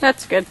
That's good.